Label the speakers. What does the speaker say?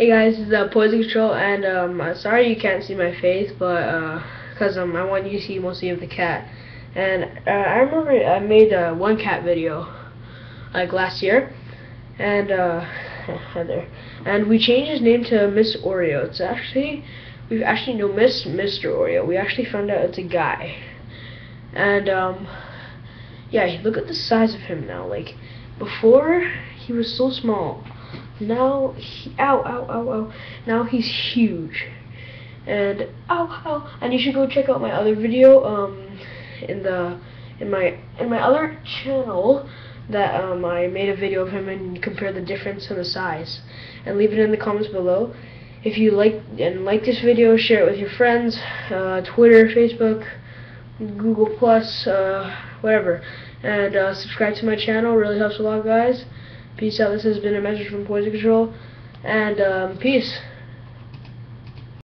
Speaker 1: Hey guys, this is uh, Poison Control, and um, uh, sorry you can't see my face, but because um, I want you to see mostly of the cat. And uh, I remember I made uh, one cat video like last year, and uh, Heather, and we changed his name to Miss Oreo. It's actually we actually know Miss Mr. Oreo. We actually found out it's a guy, and um, yeah, look at the size of him now. Like before, he was so small. Now, he, ow, ow, ow, ow. Now he's huge. And, ow, ow. And you should go check out my other video, um, in the, in my, in my other channel, that, um, I made a video of him and compare the difference in the size. And leave it in the comments below. If you like, and like this video, share it with your friends, uh, Twitter, Facebook, Google Plus, uh, whatever. And, uh, subscribe to my channel, really helps a lot, guys. Peace out. This has been a message from Poison Control. And um, peace.